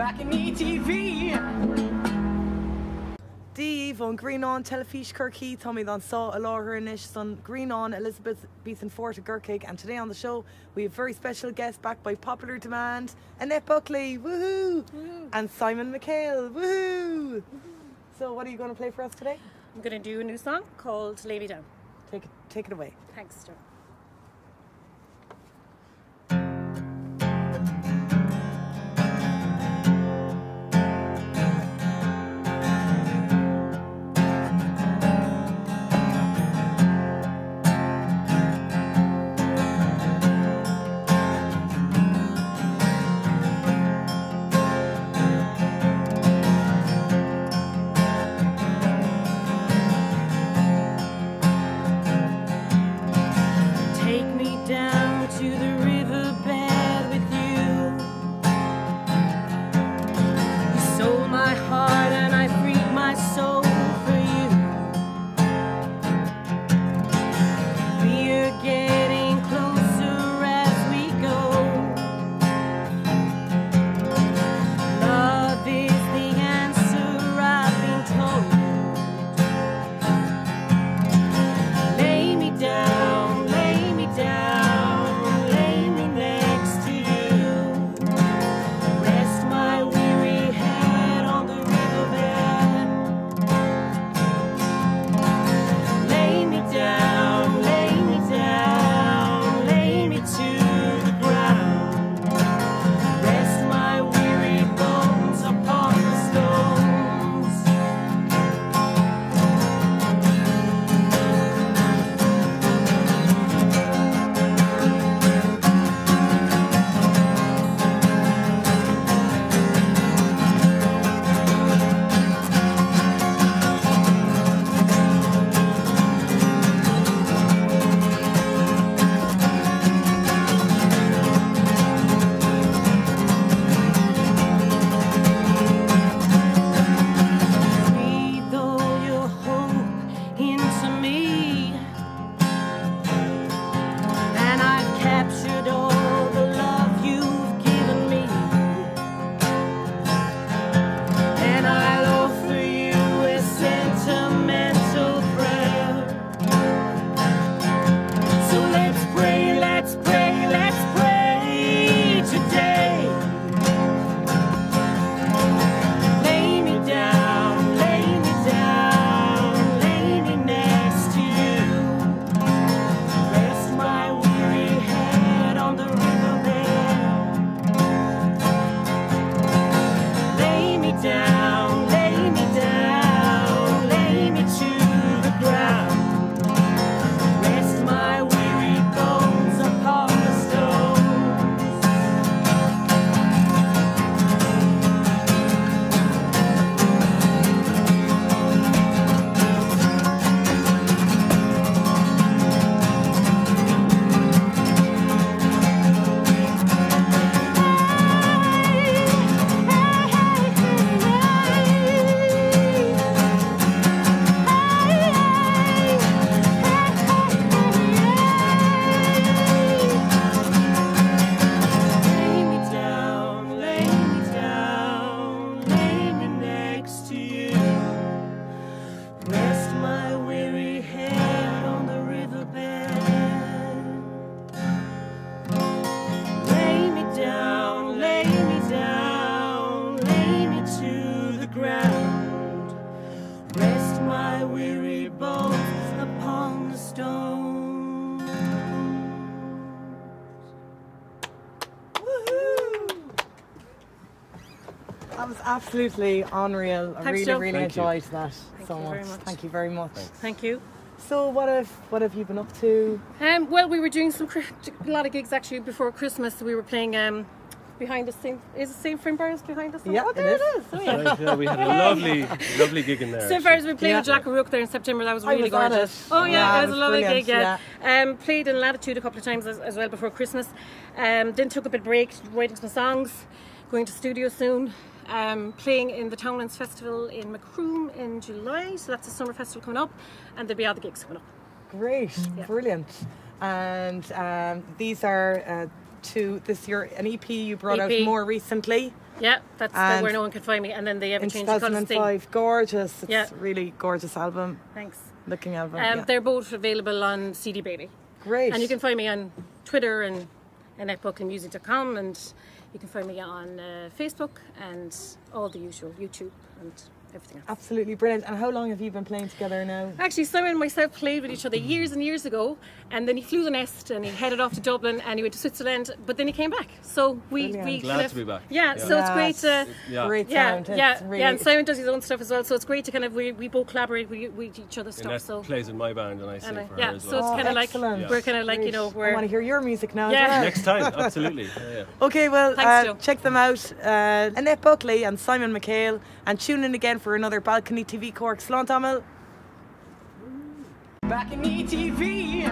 back in ETV. Díomh an Greenán telefís Kirky Tommy don saw a láher inis son Greenán Elizabeth Beeson Fort a Gurkig and today on the show we have very special guest back by popular demand Annette Buckley woohoo and Simon MacHale woohoo So what are you going to play for us today? I'm going to do a new song called Lay Me Down. Take it take it away. Thanks, Joe. Rest my weary bones upon the stone. That was absolutely unreal. I Thanks, really Joe. really Thank you. enjoyed that so you much. very much. Thank you very much. Thank you. So what have what have you been up to? Um, well, we were doing some a lot of gigs actually before Christmas. We were playing um, behind the same is it St. Finbarrs behind us? Yeah, oh, it there is. it is. Oh, yeah. Yeah, we had a lovely, lovely gig in there. St. actually. Finbarrs, we played Yeah. with Jack O'Rourke there in September. That was really was gorgeous. Oh yeah, Yeah, it it was, was a lovely brilliant, gig. Yeah. Um, played in Latitude a couple of times as, as well before Christmas. Um, then took a bit of break, writing some songs, going to studio soon. Um, playing in the Townlands Festival in Macroom in July, so that's a summer festival coming up, and there'll be other gigs coming up. Great, Yeah. brilliant. And um, these are uh, two. This year, an EP you brought out more recently. Yeah, that's the, where no one can find me. And then the ever in changing colours thing. 2005. Gorgeous. It's Yeah. really gorgeous album. Thanks. Looking album. Um, yeah. They're both available on CD Baby. Great. And you can find me on Twitter and annettebuckleymusic.com and you can find me on uh, Facebook and all the usual YouTube and everything else. Absolutely brilliant. And how long have you been playing together now? Actually, Simon and myself played with each other years and years ago, and then he flew the nest and he headed off to Dublin and he went to Switzerland, but then he came back. So we, Brilliant. we Glad kind of, to be back. Yeah, Yeah. so it's great to. Yeah. Great Yeah, sound. Yeah, really, yeah, and Simon does his own stuff as well, so it's great to kind of we, we both collaborate with, with each other's stuff. Annette So plays in my band and I sing and I- for yeah, her as so well. it's Oh, kind of like excellent. we're kind of like you know we're want to hear your music now Yeah. as well. Next time, absolutely. Yeah, yeah. Okay, well, Thanks, uh, check them out. Uh, Annette Buckley and Simon MacHale. And tune in again for another Balcony TV Cork. Slán Tamil. Balcony TV.